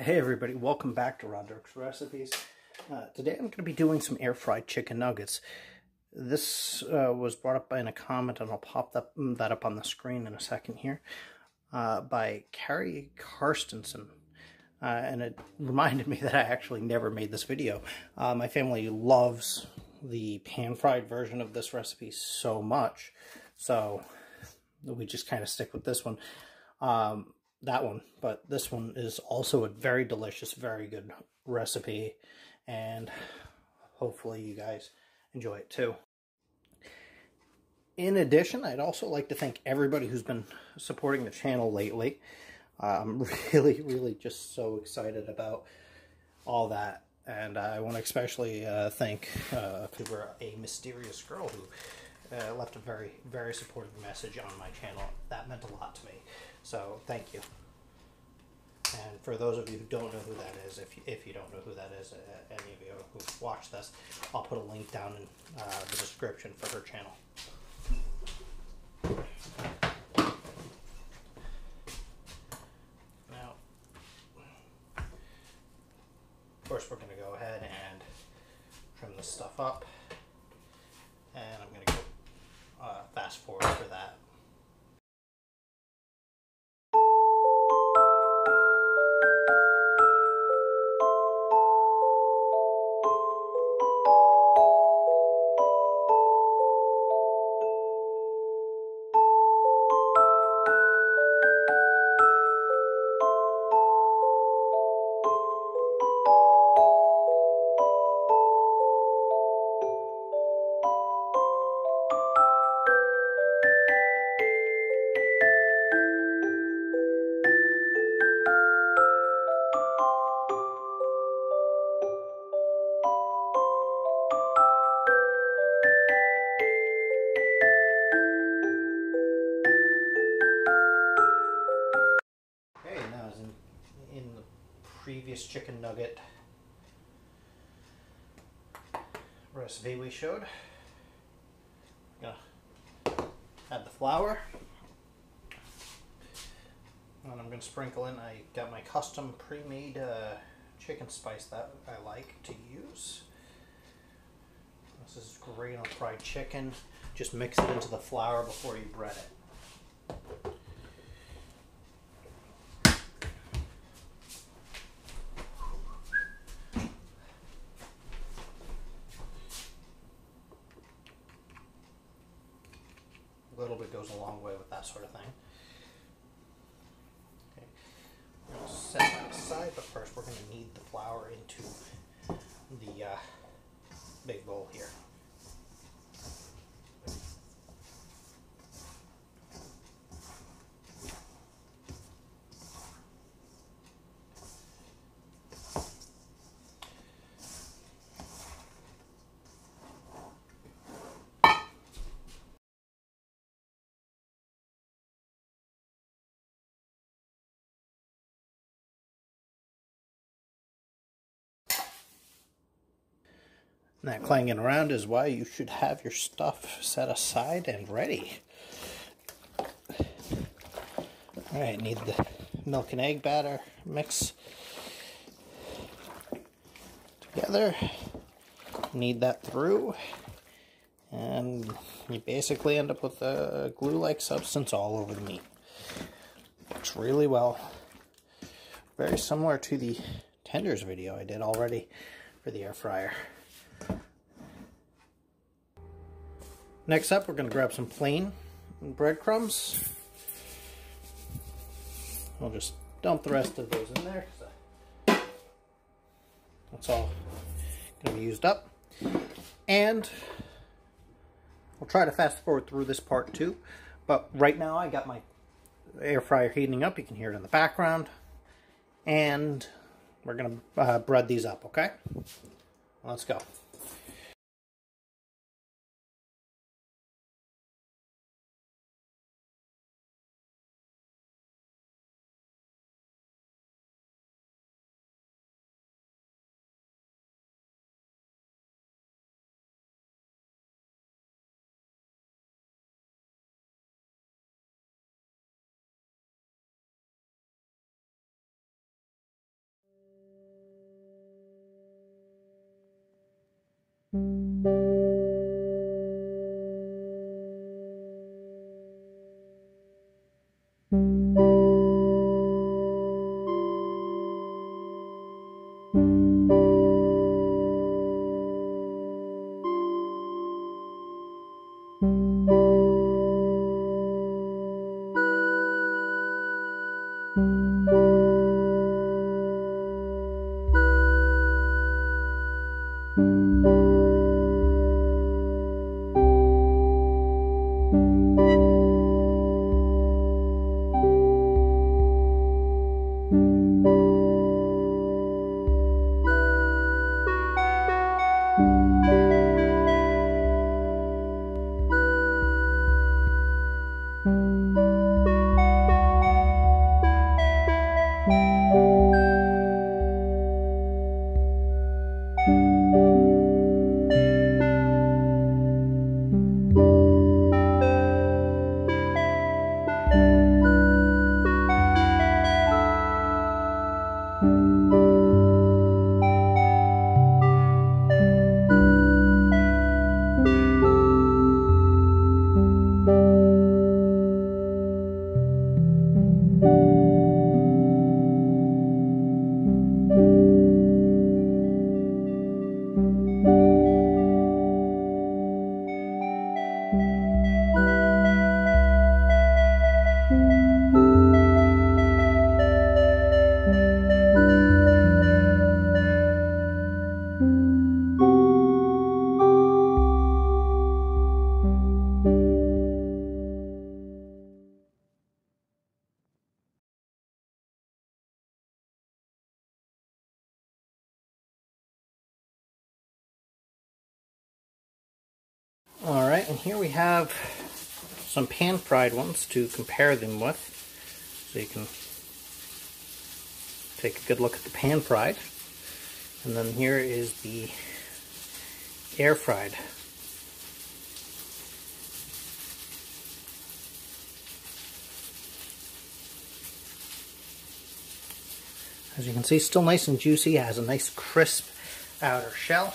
Hey everybody, welcome back to Rodrick's Recipes. Uh, today I'm going to be doing some air fried chicken nuggets. This uh, was brought up in a comment and I'll pop that, that up on the screen in a second here uh, by Carrie Karstensen. Uh, and it reminded me that I actually never made this video. Uh, my family loves the pan-fried version of this recipe so much, so we just kind of stick with this one. Um, that one, but this one is also a very delicious, very good recipe, and hopefully you guys enjoy it too. In addition, I'd also like to thank everybody who's been supporting the channel lately. I'm really, really just so excited about all that. And I want to especially uh, thank uh, a mysterious girl who uh, left a very, very supportive message on my channel. That meant a lot to me. So thank you. And for those of you who don't know who that is, if you, if you don't know who that is, uh, any of you who've watched this, I'll put a link down in uh, the description for her channel. Now, of course, we're going to go ahead and trim this stuff up. And I'm going to go uh, fast forward for that. Previous chicken nugget recipe we showed. Gonna add the flour. And I'm gonna sprinkle in, I got my custom pre-made uh, chicken spice that I like to use. This is great on fried chicken. Just mix it into the flour before you bread it. Long way with that sort of thing. Okay, we're going to set that aside, but first we're going to knead the flour into the uh, big bowl here. That clanging around is why you should have your stuff set aside and ready. Alright, need the milk and egg batter mix together. Knead that through. And you basically end up with a glue-like substance all over the meat. Works really well. Very similar to the tenders video I did already for the air fryer. Next up, we're going to grab some plain breadcrumbs. I'll just dump the rest of those in there. That's all going to be used up. And we'll try to fast forward through this part too. But right now I got my air fryer heating up. You can hear it in the background. And we're going to uh, bread these up, okay? Let's go. and here we have some pan-fried ones to compare them with. So you can take a good look at the pan-fried. And then here is the air-fried. As you can see, still nice and juicy, has a nice crisp outer shell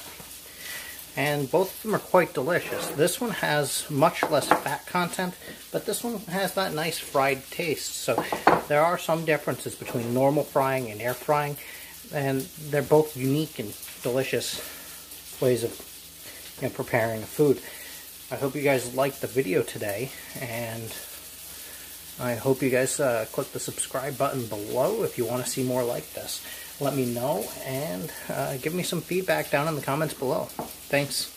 and both of them are quite delicious. This one has much less fat content, but this one has that nice fried taste. So there are some differences between normal frying and air frying, and they're both unique and delicious ways of you know, preparing food. I hope you guys liked the video today, and I hope you guys uh, click the subscribe button below if you want to see more like this let me know and uh, give me some feedback down in the comments below. Thanks.